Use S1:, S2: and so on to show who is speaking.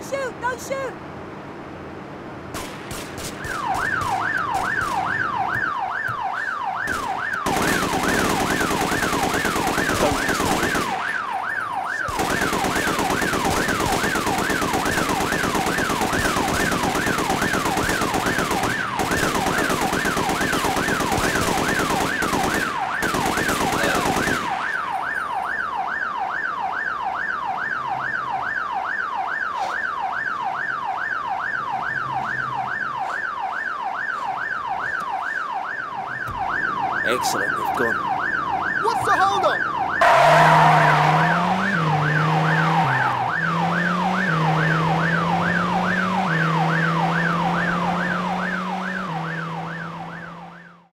S1: Don't shoot! Don't shoot!
S2: Excellent, they've gone.